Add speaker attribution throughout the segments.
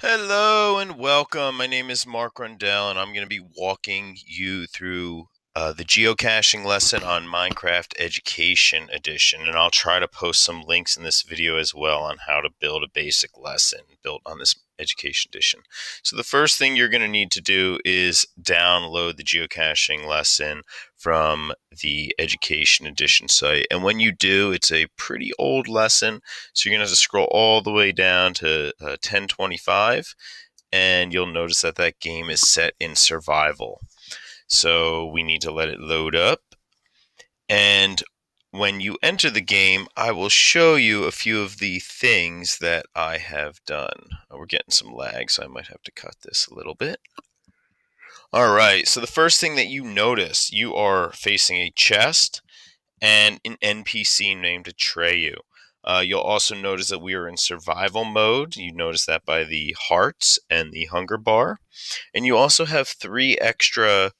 Speaker 1: Hello and welcome. My name is Mark Grundel, and I'm going to be walking you through uh, the geocaching lesson on Minecraft Education Edition. And I'll try to post some links in this video as well on how to build a basic lesson built on this Education Edition. So the first thing you're going to need to do is download the geocaching lesson from the Education Edition site. And when you do, it's a pretty old lesson. So you're going to have to scroll all the way down to uh, 1025 and you'll notice that that game is set in survival. So we need to let it load up. And when you enter the game, I will show you a few of the things that I have done. Oh, we're getting some lag, so I might have to cut this a little bit. All right, so the first thing that you notice, you are facing a chest and an NPC named Atreyu. Uh, you'll also notice that we are in survival mode. You notice that by the hearts and the hunger bar. And you also have three extra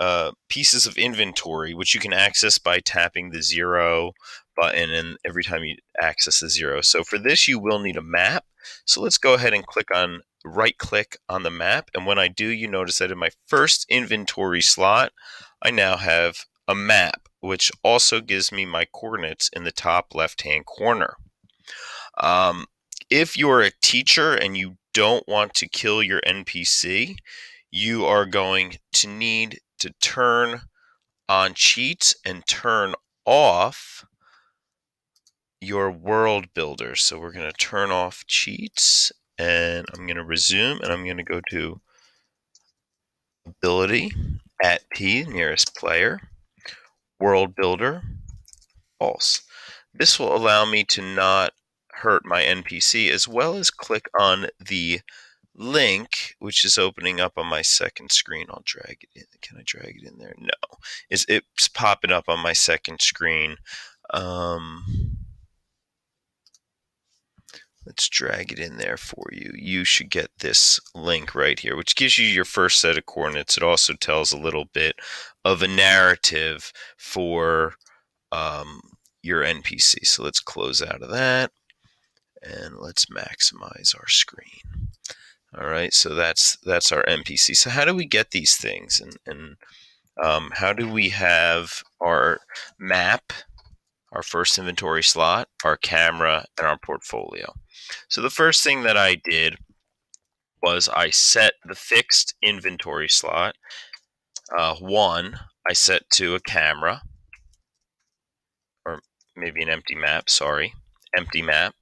Speaker 1: uh, pieces of inventory, which you can access by tapping the zero button and every time you access the zero. So for this, you will need a map. So let's go ahead and click on right click on the map. And when I do, you notice that in my first inventory slot, I now have a map which also gives me my coordinates in the top left hand corner. Um, if you're a teacher and you don't want to kill your NPC, you are going to need to turn on cheats and turn off your world builder. So we're going to turn off cheats and I'm going to resume and I'm going to go to ability at P nearest player world builder, false. This will allow me to not hurt my NPC as well as click on the link which is opening up on my second screen. I'll drag it in. Can I drag it in there? No. It's, it's popping up on my second screen. Um, let's drag it in there for you. You should get this link right here, which gives you your first set of coordinates. It also tells a little bit of a narrative for um, your NPC. So let's close out of that and let's maximize our screen. All right, so that's that's our NPC. So how do we get these things, and, and um, how do we have our map, first inventory slot, our camera, and our portfolio? So the first thing that I did was I set the fixed inventory slot uh, one, I set to a camera, or maybe an empty map, sorry, empty map.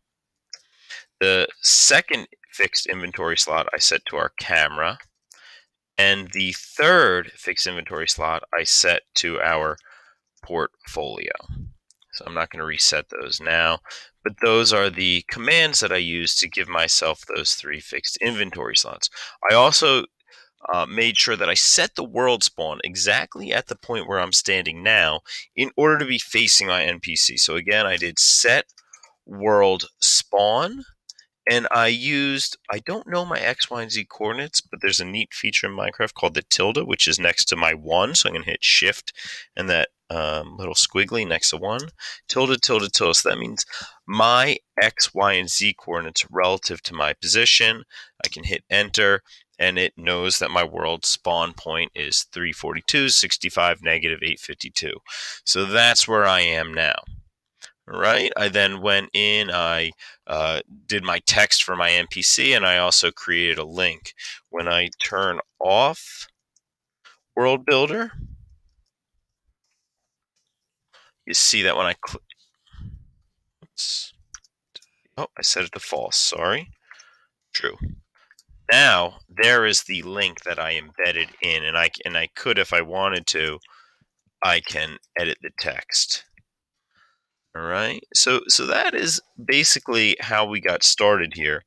Speaker 1: The second fixed inventory slot I set to our camera. And the third fixed inventory slot I set to our portfolio. So I'm not going to reset those now, but those are the commands that I use to give myself those three fixed inventory slots. I also uh, made sure that I set the world spawn exactly at the point where I'm standing now in order to be facing my NPC. So again, I did set world spawn and I used, I don't know my X, Y, and Z coordinates, but there's a neat feature in Minecraft called the tilde, which is next to my one. So I'm going to hit shift and that um, little squiggly next to one, tilde, tilde, tilde. So that means my X, Y, and Z coordinates relative to my position. I can hit enter and it knows that my world spawn point is 342, 65, negative 852. So that's where I am now. Right. I then went in, I uh, did my text for my NPC, and I also created a link. When I turn off World Builder, you see that when I click, oh, I set it to false, sorry. True now there is the link that I embedded in, and I and I could, if I wanted to, I can edit the text. All right, so so that is basically how we got started here,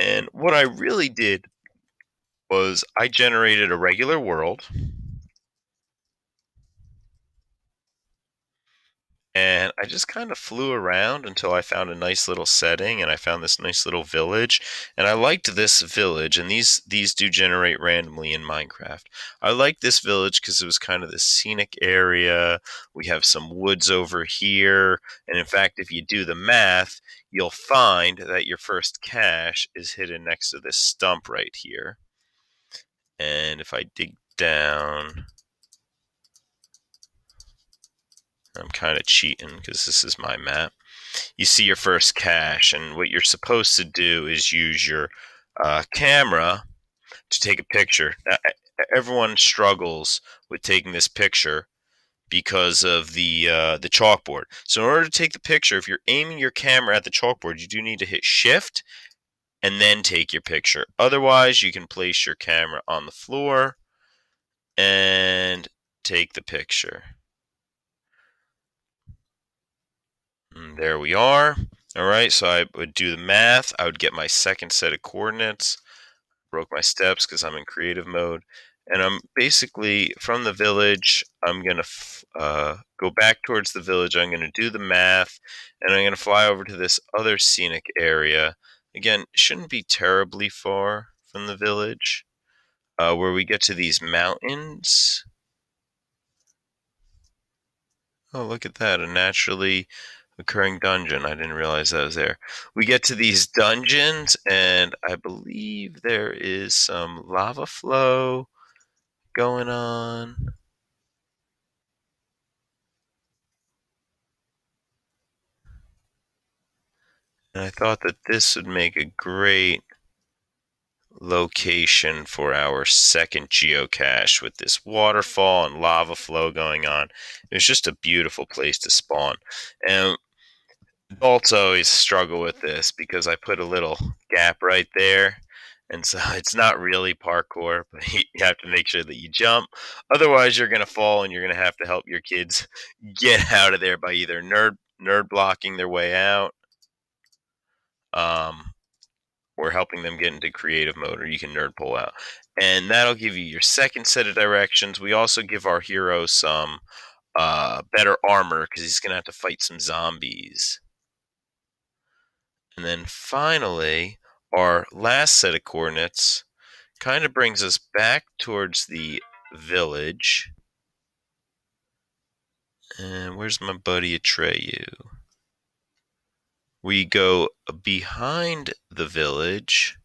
Speaker 1: and what I really did was I generated a regular world. And I just kind of flew around until I found a nice little setting and I found this nice little village and I liked this village and these these do generate randomly in Minecraft. I liked this village because it was kind of this scenic area. We have some woods over here and in fact if you do the math you'll find that your first cache is hidden next to this stump right here. And if I dig down I'm kind of cheating because this is my map. You see your first cache, and what you're supposed to do is use your uh, camera to take a picture. Now, everyone struggles with taking this picture because of the uh, the chalkboard. So in order to take the picture, if you're aiming your camera at the chalkboard, you do need to hit Shift and then take your picture. Otherwise, you can place your camera on the floor and take the picture. Mm, there we are. All right, so I would do the math. I would get my second set of coordinates. Broke my steps because I'm in creative mode. And I'm basically from the village, I'm going to uh, go back towards the village. I'm going to do the math, and I'm going to fly over to this other scenic area. Again, shouldn't be terribly far from the village, uh, where we get to these mountains. Oh, look at that. A naturally occurring dungeon. I didn't realize that was there. We get to these dungeons, and I believe there is some lava flow going on. And I thought that this would make a great location for our second geocache with this waterfall and lava flow going on. It was just a beautiful place to spawn. And adults always struggle with this because I put a little gap right there. And so it's not really parkour, but you have to make sure that you jump. Otherwise, you're going to fall and you're going to have to help your kids get out of there by either nerd nerd blocking their way out um, or helping them get into creative mode, or you can nerd pull out. And that'll give you your second set of directions. We also give our hero some uh, better armor because he's going to have to fight some zombies. And then finally, our last set of coordinates kind of brings us back towards the village. And where's my buddy Atreyu? We go behind the village.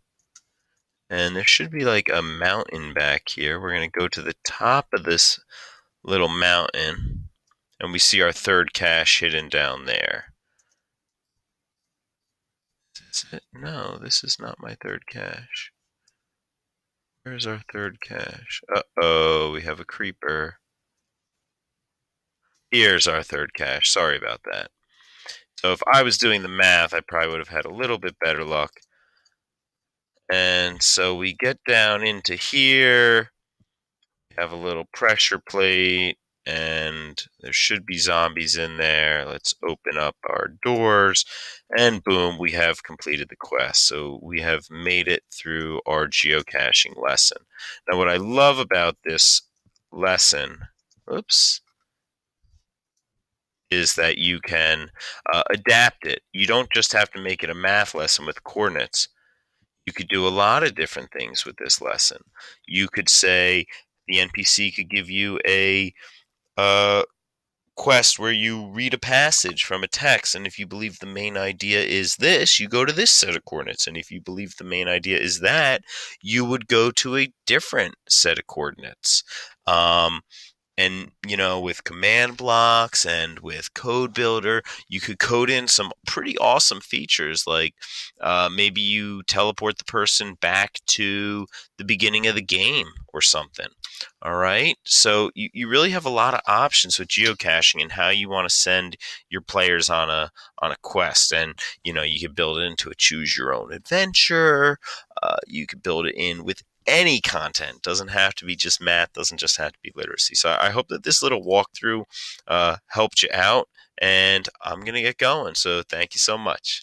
Speaker 1: And there should be like a mountain back here. We're going to go to the top of this little mountain. And we see our third cache hidden down there. Is it? No, this is not my third cache. Where's our third cache? Uh-oh, we have a creeper. Here's our third cache. Sorry about that. So if I was doing the math, I probably would have had a little bit better luck. And so we get down into here. We have a little pressure plate and there should be zombies in there. Let's open up our doors, and boom, we have completed the quest. So we have made it through our geocaching lesson. Now, what I love about this lesson, oops, is that you can uh, adapt it. You don't just have to make it a math lesson with coordinates. You could do a lot of different things with this lesson. You could say the NPC could give you a uh, quest where you read a passage from a text, and if you believe the main idea is this, you go to this set of coordinates, and if you believe the main idea is that, you would go to a different set of coordinates. Um, and you know with command blocks and with code builder you could code in some pretty awesome features like uh, maybe you teleport the person back to the beginning of the game or something all right so you, you really have a lot of options with geocaching and how you want to send your players on a on a quest and you know you could build it into a choose your own adventure uh, you could build it in with any content doesn't have to be just math doesn't just have to be literacy. So i hope that this little walkthrough uh, helped you out and i'm going to get going. So thank you so much